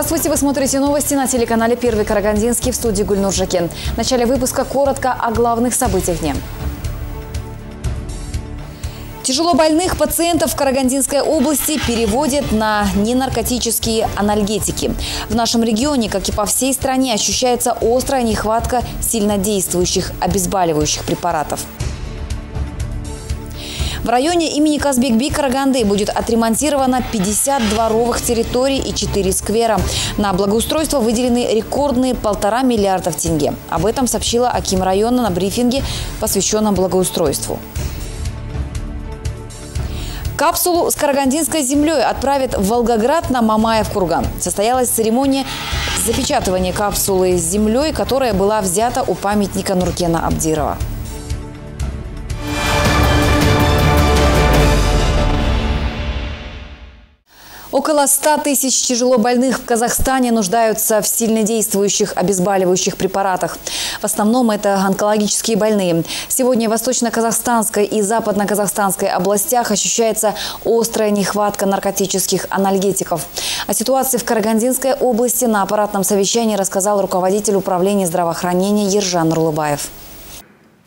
Здравствуйте, вы смотрите новости на телеканале «Первый Карагандинский» в студии Гульнур Жакен. В начале выпуска коротко о главных событиях дня. Тяжело больных пациентов в Карагандинской области переводят на ненаркотические анальгетики. В нашем регионе, как и по всей стране, ощущается острая нехватка сильнодействующих обезболивающих препаратов. В районе имени Казбекби Караганды будет отремонтировано 50 дворовых территорий и 4 сквера. На благоустройство выделены рекордные полтора миллиардов тенге. Об этом сообщила Аким района на брифинге, посвященном благоустройству. Капсулу с карагандинской землей отправят в Волгоград на Мамаев курган. Состоялась церемония запечатывания капсулы с землей, которая была взята у памятника Нуркена Абдирова. Около 100 тысяч тяжело больных в Казахстане нуждаются в сильнодействующих обезболивающих препаратах. В основном это онкологические больные. Сегодня в Восточно-Казахстанской и Западно-Казахстанской областях ощущается острая нехватка наркотических анальгетиков. О ситуации в Карагандинской области на аппаратном совещании рассказал руководитель управления здравоохранения Ержан Нурлыбаев.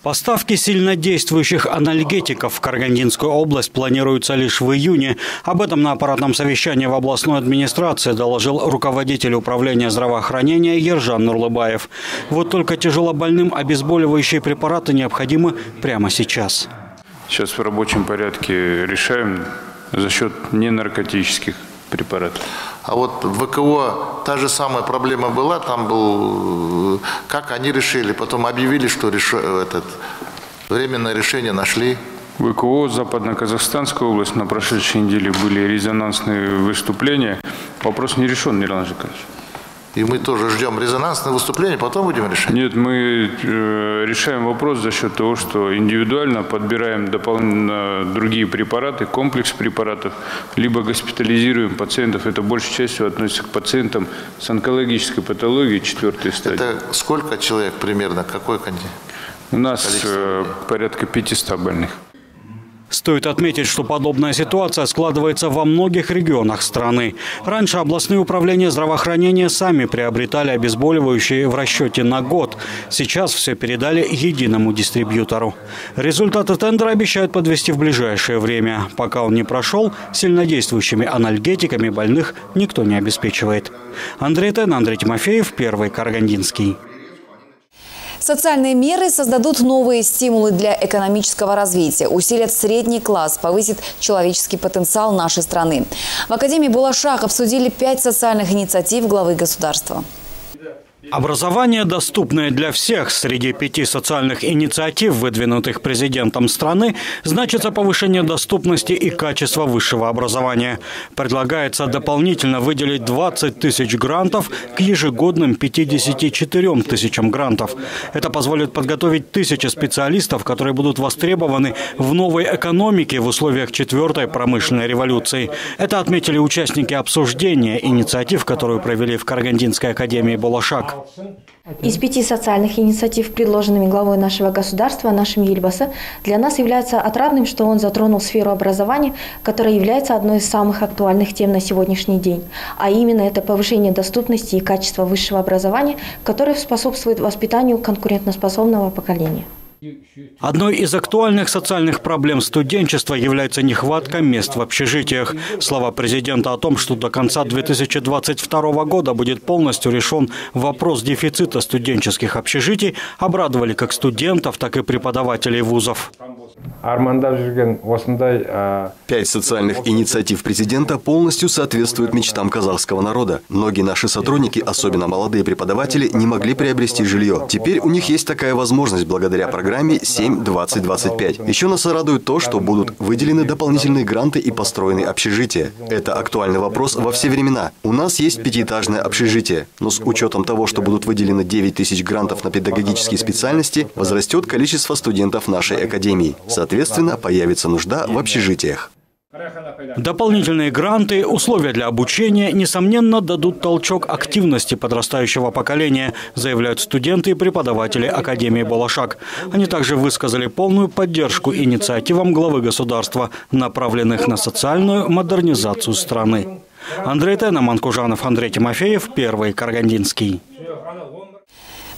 Поставки сильнодействующих анальгетиков в Карагандинскую область планируются лишь в июне. Об этом на аппаратном совещании в областной администрации доложил руководитель управления здравоохранения Ержан Нурлыбаев. Вот только тяжелобольным обезболивающие препараты необходимы прямо сейчас. Сейчас в рабочем порядке решаем за счет ненаркотических препаратов. А вот в ВКО та же самая проблема была, там был, как они решили, потом объявили, что реш... этот, временное решение нашли. В ВКО Западно-Казахстанская область на прошедшей неделе были резонансные выступления. Вопрос не решен, Мирлан Жикович. И мы тоже ждем резонансное выступление, потом будем решать? Нет, мы э, решаем вопрос за счет того, что индивидуально подбираем дополнительно другие препараты, комплекс препаратов, либо госпитализируем пациентов. Это большей частью относится к пациентам с онкологической патологией четвертой стадии. Это сколько человек примерно? Какой континент? У нас э, порядка 500 больных. Стоит отметить, что подобная ситуация складывается во многих регионах страны. Раньше областные управления здравоохранения сами приобретали обезболивающие в расчете на год. Сейчас все передали единому дистрибьютору. Результаты тендера обещают подвести в ближайшее время. Пока он не прошел, сильнодействующими анальгетиками больных никто не обеспечивает. Андрей Тен, Андрей Тимофеев, Первый Карагандинский. Социальные меры создадут новые стимулы для экономического развития, усилят средний класс, повысит человеческий потенциал нашей страны. В Академии Булашах обсудили пять социальных инициатив главы государства. Образование, доступное для всех среди пяти социальных инициатив, выдвинутых президентом страны, значится повышение доступности и качества высшего образования. Предлагается дополнительно выделить 20 тысяч грантов к ежегодным 54 тысячам грантов. Это позволит подготовить тысячи специалистов, которые будут востребованы в новой экономике в условиях четвертой промышленной революции. Это отметили участники обсуждения инициатив, которую провели в Карагандинской академии «Балашак». Из пяти социальных инициатив, предложенными главой нашего государства, нашим Ельбасы, для нас является отрадным, что он затронул сферу образования, которая является одной из самых актуальных тем на сегодняшний день. А именно это повышение доступности и качества высшего образования, которое способствует воспитанию конкурентоспособного поколения. Одной из актуальных социальных проблем студенчества является нехватка мест в общежитиях. Слова президента о том, что до конца 2022 года будет полностью решен вопрос дефицита студенческих общежитий, обрадовали как студентов, так и преподавателей вузов. Пять социальных инициатив президента полностью соответствуют мечтам казахского народа. Многие наши сотрудники, особенно молодые преподаватели, не могли приобрести жилье. Теперь у них есть такая возможность благодаря программе 7-20-25. Еще нас радует то, что будут выделены дополнительные гранты и построены общежития. Это актуальный вопрос во все времена. У нас есть пятиэтажное общежитие, но с учетом того, что будут выделены 9 тысяч грантов на педагогические специальности, возрастет количество студентов нашей академии. Соответственно, появится нужда в общежитиях. Дополнительные гранты, условия для обучения, несомненно, дадут толчок активности подрастающего поколения, заявляют студенты и преподаватели Академии Балашак. Они также высказали полную поддержку инициативам главы государства, направленных на социальную модернизацию страны. Андрей Тена, Манкужанов, Андрей Тимофеев, Первый Карагандинский.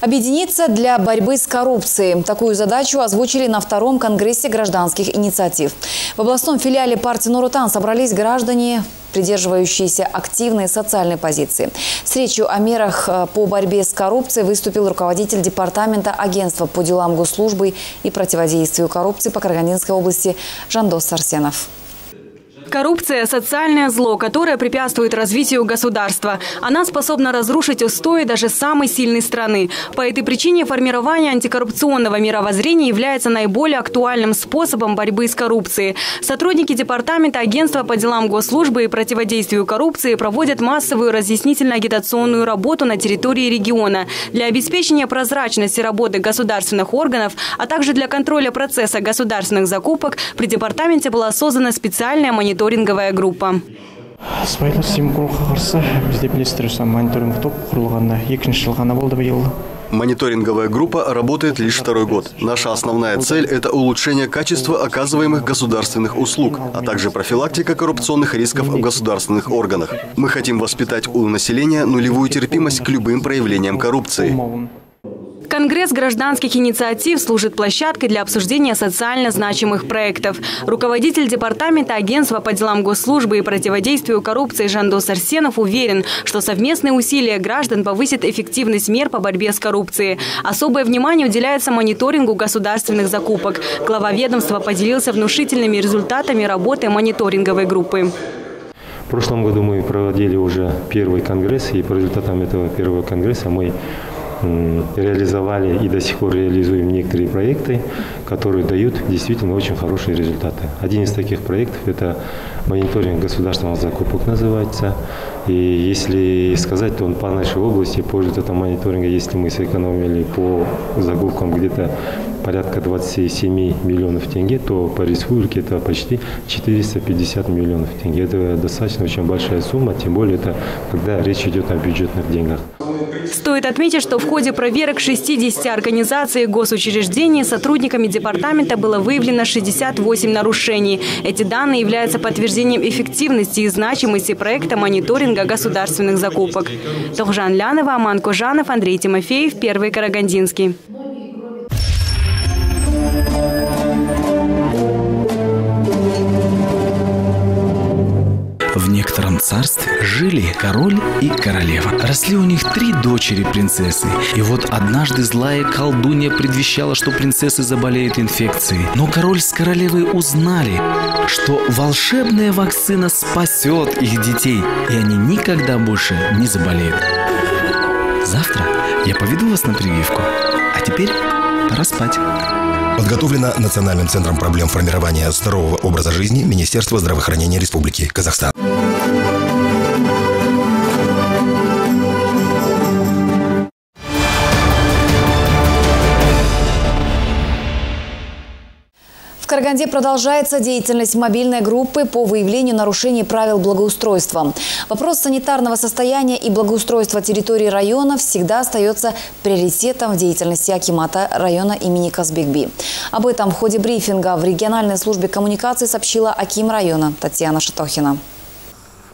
Объединиться для борьбы с коррупцией. Такую задачу озвучили на втором конгрессе гражданских инициатив. В областном филиале партии «Нурутан» собрались граждане, придерживающиеся активной социальной позиции. С речью о мерах э, по борьбе с коррупцией выступил руководитель департамента агентства по делам госслужбы и противодействию коррупции по Карагандинской области Жандос Арсенов. Коррупция – социальное зло, которое препятствует развитию государства. Она способна разрушить устои даже самой сильной страны. По этой причине формирование антикоррупционного мировоззрения является наиболее актуальным способом борьбы с коррупцией. Сотрудники Департамента агентства по делам госслужбы и противодействию коррупции проводят массовую разъяснительно-агитационную работу на территории региона для обеспечения прозрачности работы государственных органов, а также для контроля процесса государственных закупок при Департаменте была создана специальная мониторинговая мониторинговая группа. сыбайлас жемқорлыққа қарсы бізде білесіздер осы мониторинг топ құрылғанына екінші жыл ғана болды биыл Мониторинговая группа работает лишь второй год. Наша основная цель – это улучшение качества оказываемых государственных услуг, а также профилактика коррупционных рисков в государственных органах. Мы хотим воспитать у населения нулевую терпимость к любым проявлениям коррупции. Конгресс гражданских инициатив служит площадкой для обсуждения социально значимых проектов. Руководитель департамента агентства по делам госслужбы и противодействию коррупции Жандос Арсенов уверен, что совместные усилия граждан повысят эффективность мер по борьбе с коррупцией. Особое внимание уделяется мониторингу государственных закупок. Глава ведомства поделился внушительными результатами работы мониторинговой группы. В прошлом году мы проводили уже первый конгресс, и по результатам этого первого конгресса мы реализовали и до сих пор реализуем некоторые проекты, которые дают действительно очень хорошие результаты. Один из таких проектов – это мониторинг государственных закупок называется. И если сказать, то он по нашей области, по результатам мониторинга, если мы сэкономили по закупкам где-то порядка 27 миллионов тенге, то по республике это почти 450 миллионов тенге. Это достаточно очень большая сумма, тем более это когда речь идет о бюджетных деньгах. Стоит отметить, что в ходе проверок 60 организаций и госучреждений сотрудниками департамента было выявлено 68 нарушений. Эти данные являются подтверждением эффективности и значимости проекта мониторинга государственных закупок. Тохжан Лянова, Аман Кожанов, Андрей Тимофеев, Первый Карагандинский. В некотором царстве жили король и королева. Росли у них три дочери принцессы. И вот однажды злая колдунья предвещала, что принцессы заболеют инфекцией. Но король с королевой узнали, что волшебная вакцина спасет их детей, и они никогда больше не заболеют. Завтра я поведу вас на прививку. А теперь пора спать. Подготовлено Национальным центром проблем формирования здорового образа жизни Министерства здравоохранения Республики Казахстан. Караганде продолжается деятельность мобильной группы по выявлению нарушений правил благоустройства. Вопрос санитарного состояния и благоустройства территории района всегда остается приоритетом в деятельности Акимата района имени Казбекби. Об этом в ходе брифинга в региональной службе коммуникации сообщила Аким района Татьяна Шатохина.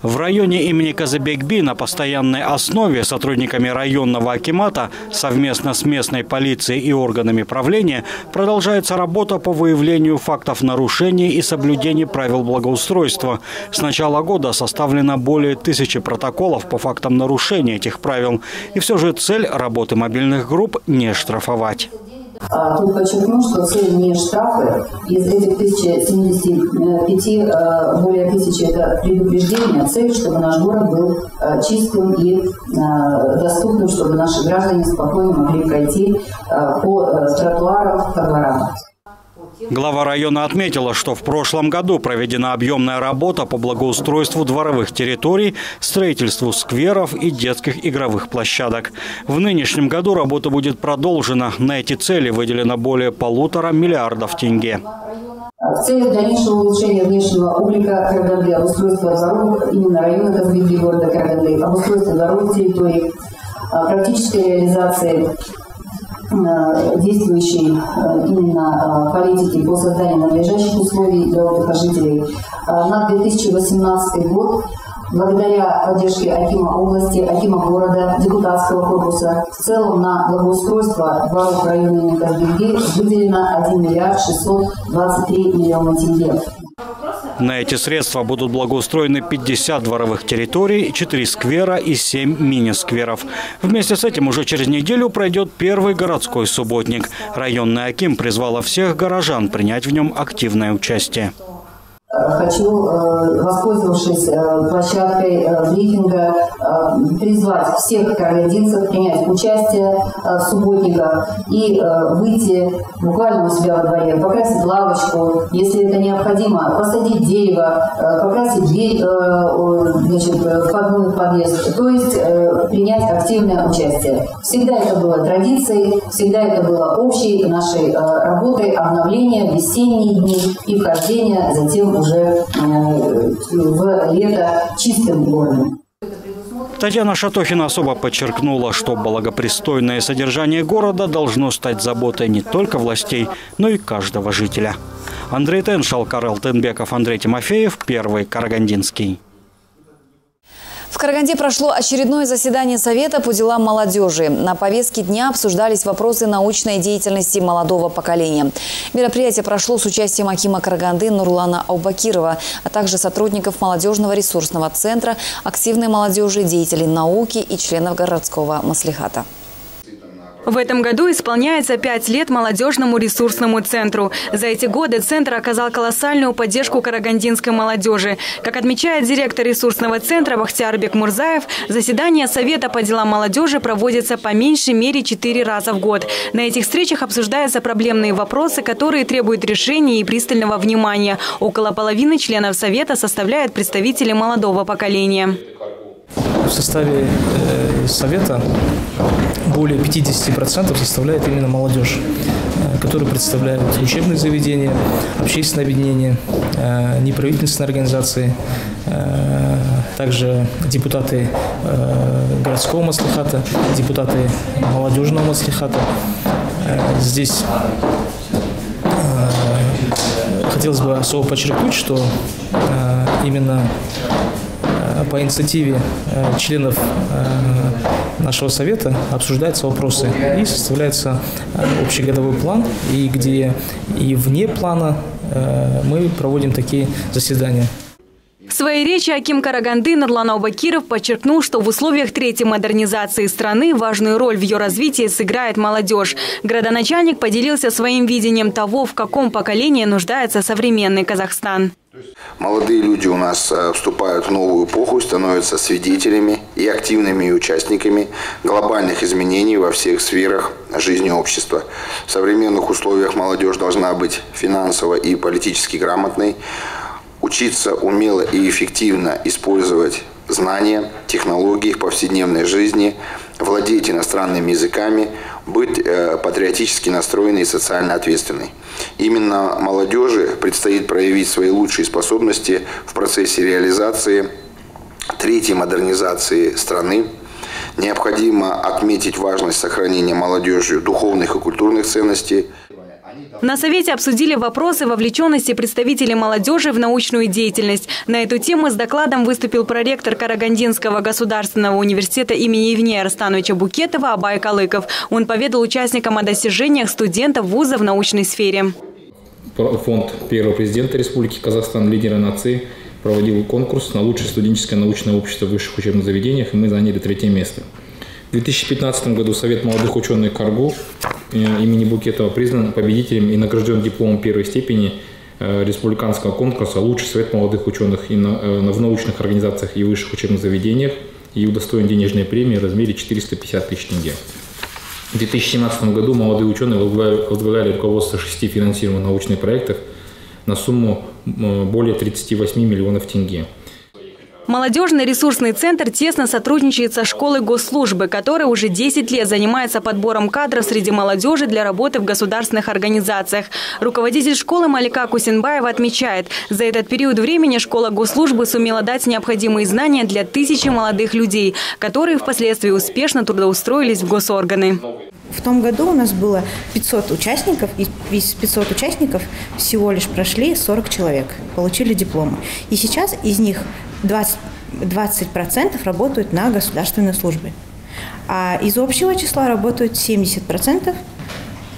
В районе имени Казабекби на постоянной основе сотрудниками районного акимата совместно с местной полицией и органами правления продолжается работа по выявлению фактов нарушений и соблюдения правил благоустройства. С начала года составлено более тысячи протоколов по фактам нарушения этих правил. И все же цель работы мобильных групп – не штрафовать. А, тут подчеркну, что цель не штрафы. Из этих 1075 э, более тысячи это предупреждение. Цель, чтобы наш город был э, чистым и э, доступным, чтобы наши граждане спокойно могли пройти по тротуарам, по дворам. Глава района отметила, что в прошлом году проведена объемная работа по благоустройству дворовых территорий, строительству скверов и детских игровых площадок. В нынешнем году работа будет продолжена. На эти цели выделено более полутора миллиардов тенге. В целях дальнейшего улучшения внешнего облика Караганды, обустройства дворов именно района Казбеги города Караганды, обустройства дворовых территорий, практической реализации действующей э, именно э, политики по созданию надлежащих условий для отдыха жителей. На 2018 год благодаря поддержке Акима области, Акима города, депутатского корпуса, в целом на благоустройство дворов района Казбеги выделено 1 миллиард 623 миллиона тенге. На эти средства будут благоустроены 50 дворовых территорий, 4 сквера и 7 мини-скверов. Вместе с этим уже через неделю пройдет первый городской субботник. Районный Аким призвала всех горожан принять в нем активное участие. Хочу, э, воспользовавшись э, площадкой э, брифинга, призвать всех карагандинцев принять участие в субботниках и выйти буквально у себя во дворе, покрасить лавочку, если это необходимо, посадить дерево, покрасить дверь значит, входной подъезд, то есть принять активное участие. Всегда это было традицией, всегда это было общей нашей работой обновления весенние дни и вхождения затем уже э, в лето чистым городом. Татьяна Шатохина особо подчеркнула, что благопристойное содержание города должно стать заботой не только властей, но и каждого жителя. Андрей Теншал, Карел Тенбеков, Андрей Тимофеев, Первый Карагандинский. В Караганде прошло очередное заседание Совета по делам молодежи. На повестке дня обсуждались вопросы научной деятельности молодого поколения. Мероприятие прошло с участием Акима Караганды Нурлана Аубакирова, а также сотрудников молодежного ресурсного центра, активной молодежи, деятелей науки и членов городского маслихата. В этом году исполняется пять лет молодежному ресурсному центру. За эти годы центр оказал колоссальную поддержку карагандинской молодежи. Как отмечает директор ресурсного центра Бахтиарбек Мурзаев, заседание Совета по делам молодежи проводится по меньшей мере четыре раза в год. На этих встречах обсуждаются проблемные вопросы, которые требуют решения и пристального внимания. Около половины членов Совета составляют представители молодого поколения. В составе э, Совета более 50% составляет именно молодежь, э, которая представляет учебные заведения, общественные объединения, э, неправительственные организации, также депутаты городского маслихата, депутаты молодежного маслихата. Здесь хотелось бы особо подчеркнуть, что именно по инициативе э, членов э, нашего совета обсуждаются вопросы и составляется э, общегодовой план, и где и вне плана мы проводим такие заседания. В своей речи Аким Караганды Нурлан Аубакиров подчеркнул, что в условиях третьей модернизации страны важную роль в ее развитии сыграет молодежь. Градоначальник поделился своим видением того, в каком поколении нуждается современный Казахстан. Молодые люди у нас э, вступают в новую эпоху, становятся свидетелями и активными участниками глобальных изменений во всех сферах жизни общества. В современных условиях молодежь должна быть финансово и политически грамотной, учиться умело и эффективно использовать знания, технологии в повседневной жизни, владеть иностранными языками, быть э, патриотически настроенной и социально ответственной. Именно молодежи предстоит проявить свои лучшие способности в процессе реализации третьей модернизации страны. Необходимо отметить важность сохранения молодежью духовных и культурных ценностей – на Совете обсудили вопросы вовлеченности представителей молодежи в научную деятельность. На эту тему с докладом выступил проректор Карагандинского государственного университета имени Евнея Арстановича Букетова Абай Калыков. Он поведал участникам о достижениях студентов вуза в научной сфере. Фонд первого президента Республики Казахстан «Лидеры нации» проводил конкурс на лучшее студенческое научное общество в высших учебных заведениях, и мы заняли третье место. В 2015 году Совет молодых ученых КАРГУ имени Букетова признан победителем и награжден дипломом первой степени э, республиканского конкурса «Лучший совет молодых ученых и на, э, в научных организациях и высших учебных заведениях» и удостоен денежной премии в размере 450 тысяч тенге. В 2017 году молодые ученые возглавляли руководство шести финансируемых научных проектов на сумму более 38 миллионов тенге. Молодежный ресурсный центр тесно сотрудничает со школой госслужбы, которая уже 10 лет занимается подбором кадров среди молодежи для работы в государственных организациях. Руководитель школы Малика Кусинбаева отмечает, за этот период времени школа госслужбы сумела дать необходимые знания для тысячи молодых людей, которые впоследствии успешно трудоустроились в госорганы. В том году у нас было 500 участников, и из 500 участников всего лишь прошли 40 человек, получили дипломы. И сейчас из них 20 20% работают на государственной службе. А из общего числа работают 70%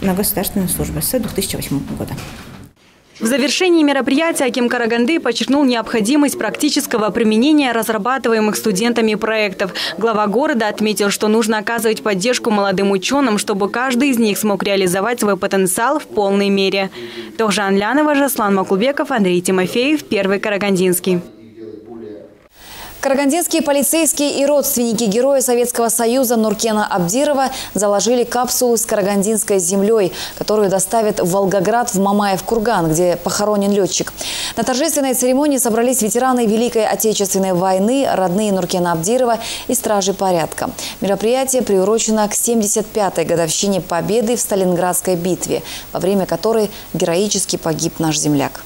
на государственной службе с 2008 года. В завершении мероприятия Аким Караганды подчеркнул необходимость практического применения разрабатываемых студентами проектов. Глава города отметил, что нужно оказывать поддержку молодым ученым, чтобы каждый из них смог реализовать свой потенциал в полной мере. Тохжан Лянова, Жаслан Макулбеков, Андрей Тимофеев, Первый Карагандинский. Карагандинские полицейские и родственники героя Советского Союза Нуркена Абдирова заложили капсулу с карагандинской землей, которую доставят в Волгоград в Мамаев-Курган, где похоронен летчик. На торжественной церемонии собрались ветераны Великой Отечественной войны, родные Нуркена Абдирова и стражи порядка. Мероприятие приурочено к 75-й годовщине победы в Сталинградской битве, во время которой героически погиб наш земляк.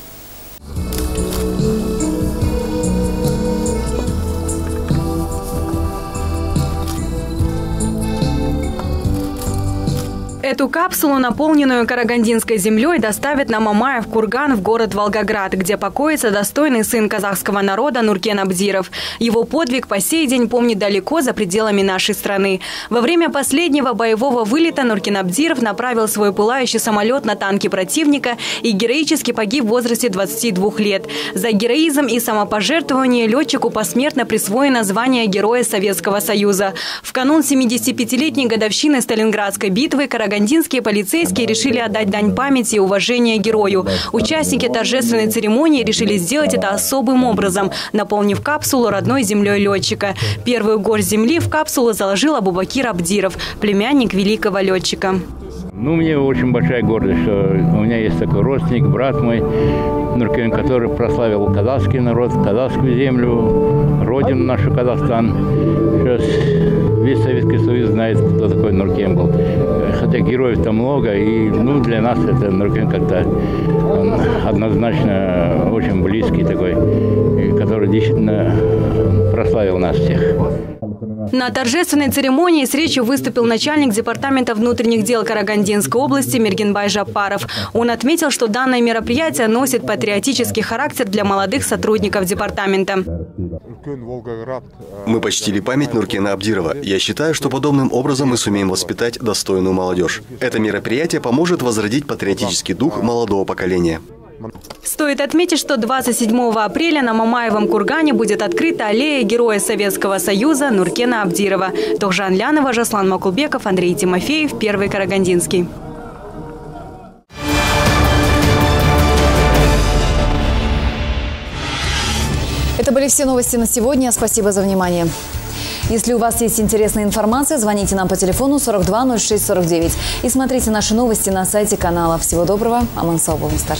Эту капсулу, наполненную карагандинской землей, доставят на Мамаев курган в город Волгоград, где покоится достойный сын казахского народа Нуркен Абдиров. Его подвиг по сей день помнит далеко за пределами нашей страны. Во время последнего боевого вылета Нуркен Абдиров направил свой пылающий самолет на танки противника и героически погиб в возрасте 22 лет. За героизм и самопожертвование летчику посмертно присвоено звание Героя Советского Союза. В канун 75-летней годовщины Сталинградской битвы Карагандинский Карагандинские полицейские решили отдать дань памяти и уважения герою. Участники торжественной церемонии решили сделать это особым образом, наполнив капсулу родной землей летчика. Первую горсть земли в капсулу заложил Абубакир Абдиров, племянник великого летчика. Ну, мне очень большая гордость, что у меня есть такой родственник, брат мой, который прославил казахский народ, казахскую землю, родину нашу Казахстан. Сейчас весь Советский Союз знает, кто такой Нуркен был. Хотя героев там много, и ну, для нас это Нуркен как-то однозначно очень близкий такой, который действительно прославил нас всех. На торжественной церемонии с речью выступил начальник Департамента внутренних дел Карагандинской области Мергенбай Жапаров. Он отметил, что данное мероприятие носит патриотический характер для молодых сотрудников департамента. Мы почтили память Нуркена Абдирова. Я считаю, что подобным образом мы сумеем воспитать достойную молодежь. Это мероприятие поможет возродить патриотический дух молодого поколения. Стоит отметить, что 27 апреля на Мамаевом кургане будет открыта аллея Героя Советского Союза Нуркена Абдирова. Тохжан Лянова, Жаслан Макулбеков, Андрей Тимофеев, Первый Карагандинский. Это были все новости на сегодня. Спасибо за внимание. Если у вас есть интересная информация, звоните нам по телефону 42 06 49 и смотрите наши новости на сайте канала. Всего доброго. Аман Салбовмистер.